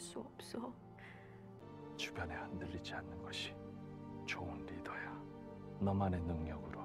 수 없어. 주변에 흔들리지 않는 것이 좋은 리더야. 너만의 능력으로